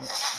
Yeah.